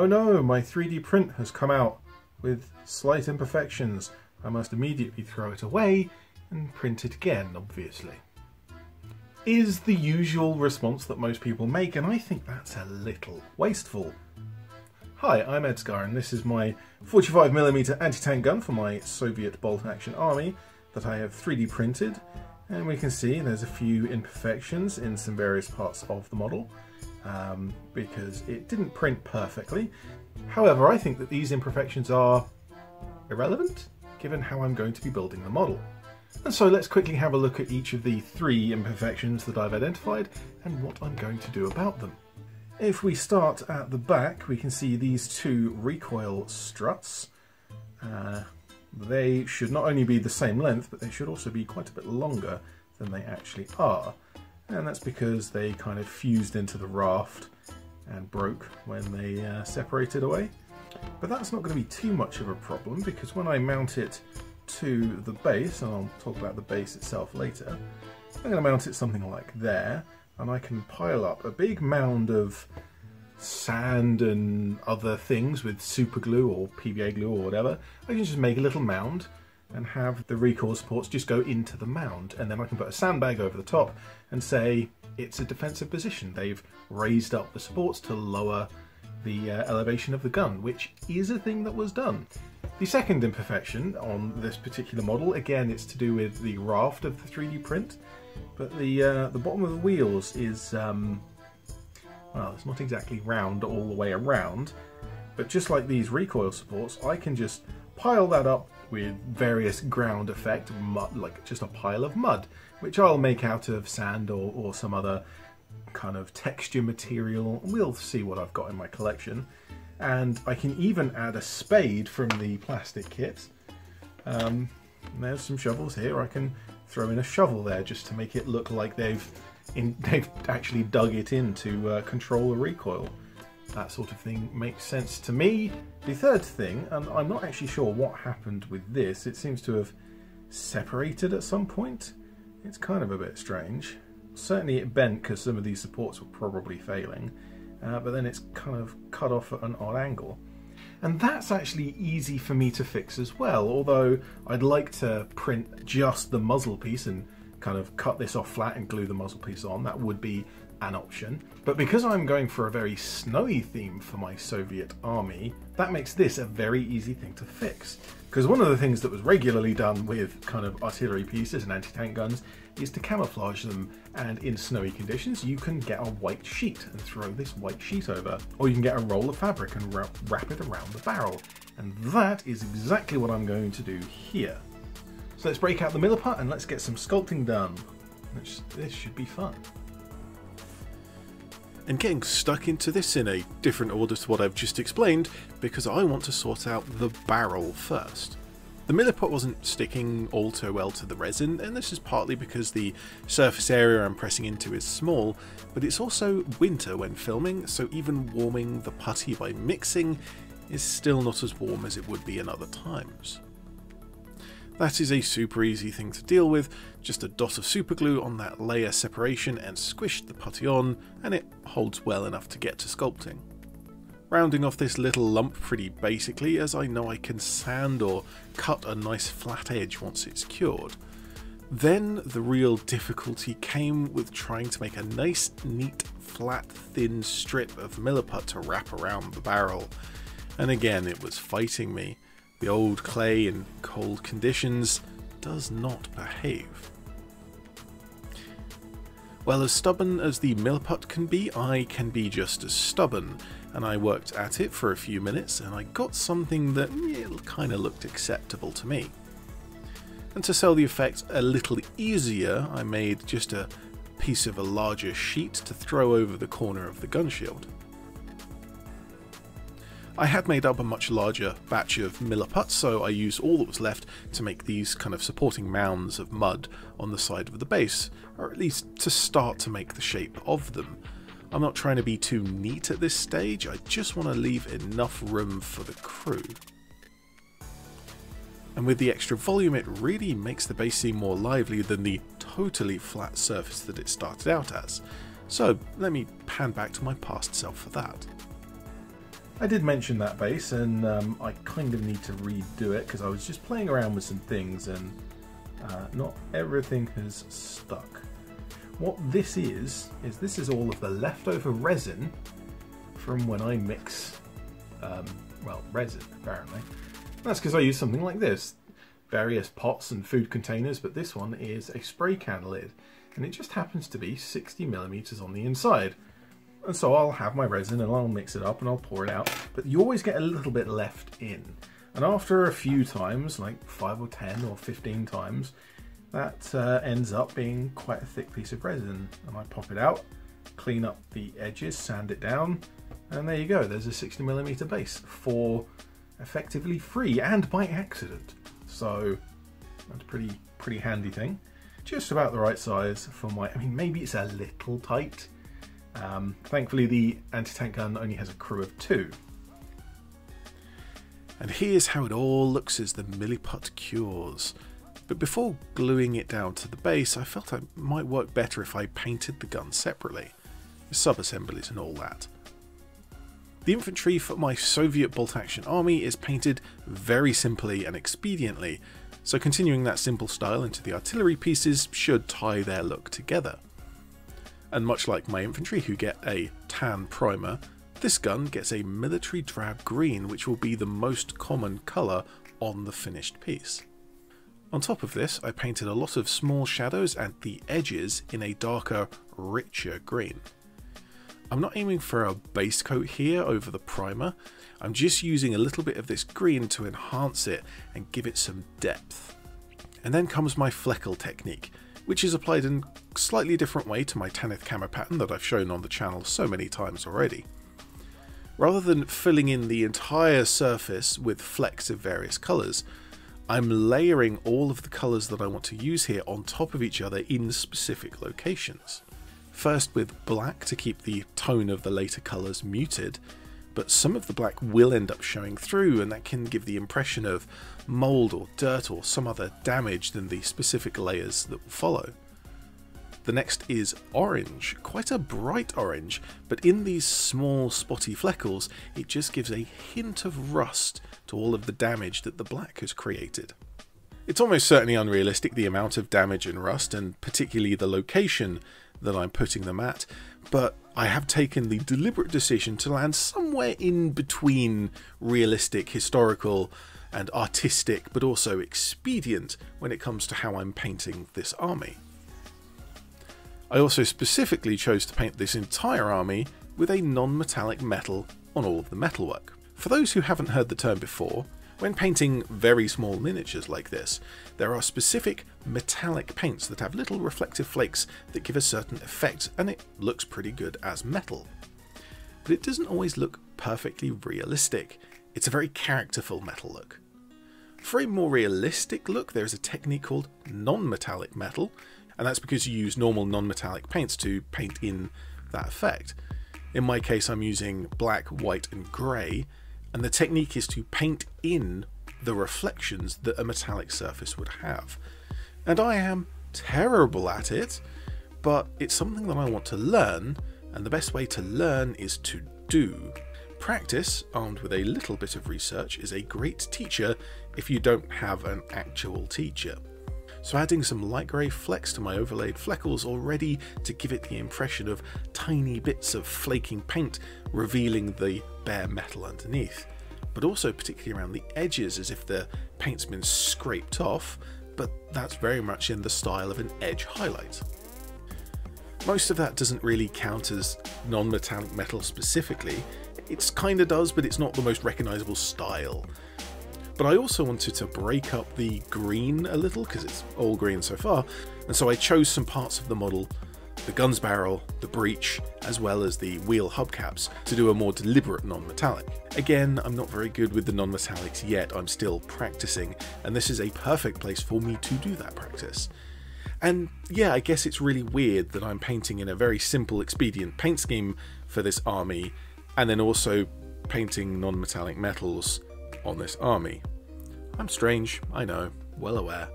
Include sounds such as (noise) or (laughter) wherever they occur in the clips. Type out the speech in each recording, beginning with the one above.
Oh no, my 3D print has come out with slight imperfections. I must immediately throw it away and print it again, obviously. Is the usual response that most people make, and I think that's a little wasteful. Hi, I'm ED-SKaR, and this is my 45mm anti-tank gun for my Soviet bolt-action army that I have 3D printed. And we can see there's a few imperfections in some various parts of the model um, because it didn't print perfectly. However, I think that these imperfections are irrelevant given how I'm going to be building the model. And so let's quickly have a look at each of the three imperfections that I've identified and what I'm going to do about them. If we start at the back, we can see these two recoil struts. Uh, they should not only be the same length, but they should also be quite a bit longer than they actually are and that's because they kind of fused into the raft and broke when they uh, separated away. But that's not going to be too much of a problem because when I mount it to the base, and I'll talk about the base itself later, I'm going to mount it something like there, and I can pile up a big mound of sand and other things with super glue or PVA glue or whatever. I can just make a little mound and have the recoil supports just go into the mound and then I can put a sandbag over the top and say it's a defensive position. They've raised up the supports to lower the uh, elevation of the gun, which is a thing that was done. The second imperfection on this particular model, again, it's to do with the raft of the 3D print, but the uh, the bottom of the wheels is, um, well, it's not exactly round all the way around, but just like these recoil supports, I can just pile that up with various ground effect, mud, like just a pile of mud, which I'll make out of sand or, or some other kind of texture material. We'll see what I've got in my collection. And I can even add a spade from the plastic kit. Um, there's some shovels here. I can throw in a shovel there just to make it look like they've in, (laughs) they've actually dug it in to uh, control the recoil that sort of thing makes sense to me. The third thing, and I'm not actually sure what happened with this, it seems to have separated at some point. It's kind of a bit strange. Certainly it bent because some of these supports were probably failing, uh, but then it's kind of cut off at an odd angle. And that's actually easy for me to fix as well, although I'd like to print just the muzzle piece and kind of cut this off flat and glue the muzzle piece on. That would be an option. But because I'm going for a very snowy theme for my Soviet army, that makes this a very easy thing to fix. Because one of the things that was regularly done with kind of artillery pieces and anti-tank guns is to camouflage them and in snowy conditions you can get a white sheet and throw this white sheet over or you can get a roll of fabric and wrap it around the barrel and that is exactly what I'm going to do here. So let's break out the Milliput and let's get some sculpting done. This should be fun and getting stuck into this in a different order to what I've just explained because I want to sort out the barrel first. The Milliput wasn't sticking all too well to the resin, and this is partly because the surface area I'm pressing into is small, but it's also winter when filming, so even warming the putty by mixing is still not as warm as it would be in other times. That is a super easy thing to deal with, just a dot of superglue on that layer separation and squish the putty on and it holds well enough to get to sculpting. Rounding off this little lump pretty basically as I know I can sand or cut a nice flat edge once it's cured. Then the real difficulty came with trying to make a nice, neat, flat, thin strip of milliput to wrap around the barrel. And again, it was fighting me. The old clay in cold conditions does not behave. Well, as stubborn as the milliput can be, I can be just as stubborn, and I worked at it for a few minutes and I got something that kind of looked acceptable to me. And to sell the effect a little easier, I made just a piece of a larger sheet to throw over the corner of the gun shield. I had made up a much larger batch of milliput, so I used all that was left to make these kind of supporting mounds of mud on the side of the base, or at least to start to make the shape of them. I'm not trying to be too neat at this stage, I just want to leave enough room for the crew. And with the extra volume it really makes the base seem more lively than the totally flat surface that it started out as. So let me pan back to my past self for that. I did mention that base and um, I kind of need to redo it because I was just playing around with some things and uh, not everything has stuck. What this is, is this is all of the leftover resin from when I mix, um, well, resin apparently. That's because I use something like this. Various pots and food containers, but this one is a spray can lid and it just happens to be 60 millimeters on the inside. And so I'll have my resin and I'll mix it up and I'll pour it out. But you always get a little bit left in. And after a few times, like 5 or 10 or 15 times, that uh, ends up being quite a thick piece of resin. And I pop it out, clean up the edges, sand it down, and there you go. There's a 60mm base for effectively free and by accident. So that's a pretty pretty handy thing. Just about the right size for my, I mean maybe it's a little tight, um, thankfully the anti-tank gun only has a crew of two. And here's how it all looks as the Milliput cures. But before gluing it down to the base, I felt it might work better if I painted the gun separately, sub-assemblies and all that. The infantry for my Soviet bolt-action army is painted very simply and expediently, so continuing that simple style into the artillery pieces should tie their look together and much like my infantry who get a tan primer, this gun gets a military drab green which will be the most common colour on the finished piece. On top of this I painted a lot of small shadows at the edges in a darker, richer green. I'm not aiming for a base coat here over the primer, I'm just using a little bit of this green to enhance it and give it some depth. And then comes my fleckle technique, which is applied in slightly different way to my Tanith camo pattern that I've shown on the channel so many times already. Rather than filling in the entire surface with flecks of various colours, I'm layering all of the colours that I want to use here on top of each other in specific locations. First with black to keep the tone of the later colours muted, but some of the black will end up showing through and that can give the impression of mould or dirt or some other damage than the specific layers that will follow. The next is orange, quite a bright orange, but in these small spotty fleckles it just gives a hint of rust to all of the damage that the black has created. It's almost certainly unrealistic the amount of damage and rust, and particularly the location that I'm putting them at, but I have taken the deliberate decision to land somewhere in between realistic, historical, and artistic, but also expedient when it comes to how I'm painting this army. I also specifically chose to paint this entire army with a non-metallic metal on all of the metalwork. For those who haven't heard the term before, when painting very small miniatures like this, there are specific metallic paints that have little reflective flakes that give a certain effect and it looks pretty good as metal. But it doesn't always look perfectly realistic, it's a very characterful metal look. For a more realistic look there is a technique called non-metallic metal, and that's because you use normal non-metallic paints to paint in that effect. In my case I'm using black, white and grey, and the technique is to paint in the reflections that a metallic surface would have. And I am terrible at it, but it's something that I want to learn, and the best way to learn is to do. Practice, armed with a little bit of research, is a great teacher if you don't have an actual teacher. So adding some light grey flecks to my overlaid fleckles already to give it the impression of tiny bits of flaking paint revealing the bare metal underneath, but also particularly around the edges as if the paint's been scraped off, but that's very much in the style of an edge highlight. Most of that doesn't really count as non-metallic metal specifically, it kinda does, but it's not the most recognisable style. But I also wanted to break up the green a little, because it's all green so far, and so I chose some parts of the model the guns barrel, the breech, as well as the wheel hubcaps to do a more deliberate non-metallic. Again, I'm not very good with the non-metallics yet, I'm still practicing, and this is a perfect place for me to do that practice. And yeah, I guess it's really weird that I'm painting in a very simple, expedient paint scheme for this army, and then also painting non-metallic metals on this army. I'm strange, I know, well aware.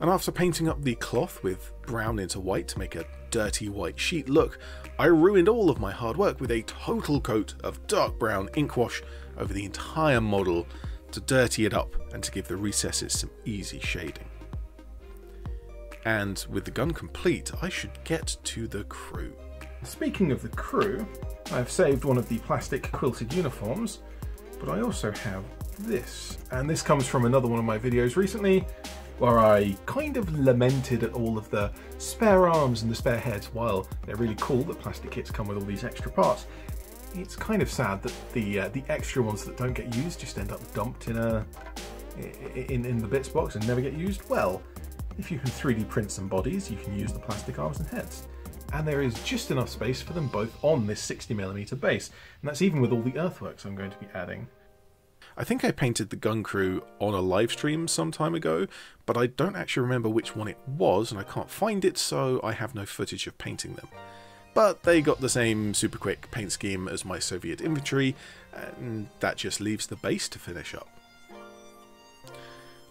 And after painting up the cloth with brown into white to make a dirty white sheet look, I ruined all of my hard work with a total coat of dark brown ink wash over the entire model to dirty it up and to give the recesses some easy shading. And with the gun complete, I should get to the crew. Speaking of the crew, I've saved one of the plastic quilted uniforms, but I also have this. And this comes from another one of my videos recently, where I kind of lamented at all of the spare arms and the spare heads. While they're really cool that plastic kits come with all these extra parts, it's kind of sad that the uh, the extra ones that don't get used just end up dumped in a in, in the bits box and never get used. Well, if you can 3D print some bodies, you can use the plastic arms and heads. And there is just enough space for them both on this 60mm base. And that's even with all the earthworks I'm going to be adding. I think I painted the gun crew on a live stream some time ago, but I don't actually remember which one it was and I can't find it, so I have no footage of painting them. But they got the same super quick paint scheme as my Soviet infantry, and that just leaves the base to finish up.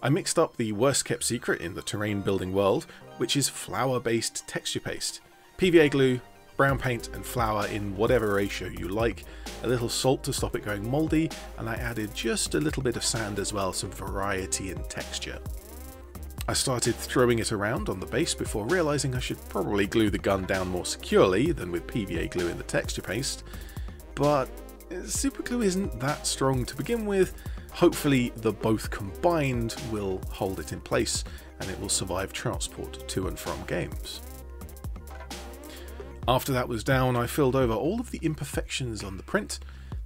I mixed up the worst kept secret in the terrain building world, which is flour based texture paste. PVA glue, brown paint and flour in whatever ratio you like, a little salt to stop it going mouldy, and I added just a little bit of sand as well, some variety in texture. I started throwing it around on the base before realising I should probably glue the gun down more securely than with PVA glue in the texture paste, but super glue isn't that strong to begin with, hopefully the both combined will hold it in place and it will survive transport to and from games. After that was down, I filled over all of the imperfections on the print,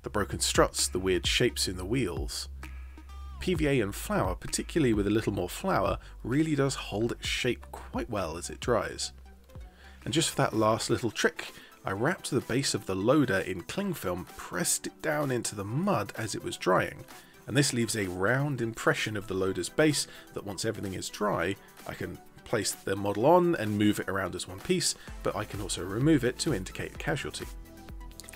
the broken struts, the weird shapes in the wheels. PVA and flour, particularly with a little more flour, really does hold its shape quite well as it dries. And just for that last little trick, I wrapped the base of the loader in cling film, pressed it down into the mud as it was drying, and this leaves a round impression of the loader's base that once everything is dry, I can place the model on and move it around as one piece, but I can also remove it to indicate a casualty.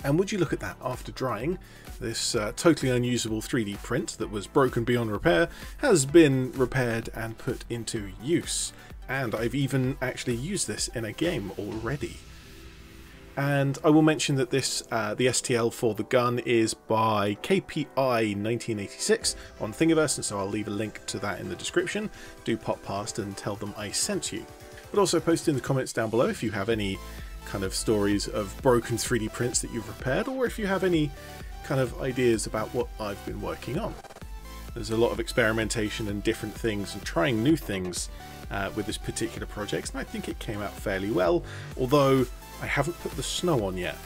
And would you look at that, after drying, this uh, totally unusable 3D print that was broken beyond repair has been repaired and put into use. And I've even actually used this in a game already. And I will mention that this, uh, the STL for the gun is by KPI 1986 on Thingiverse, and so I'll leave a link to that in the description. Do pop past and tell them I sent you. But also post in the comments down below if you have any kind of stories of broken 3D prints that you've repaired, or if you have any kind of ideas about what I've been working on. There's a lot of experimentation and different things and trying new things uh, with this particular project, and I think it came out fairly well, although I haven't put the snow on yet.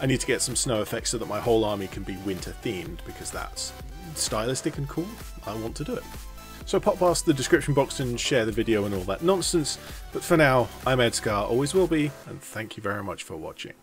I need to get some snow effects so that my whole army can be winter themed because that's stylistic and cool. I want to do it. So pop past the description box and share the video and all that nonsense. But for now, I'm ED-SKaR, always will be, and thank you very much for watching.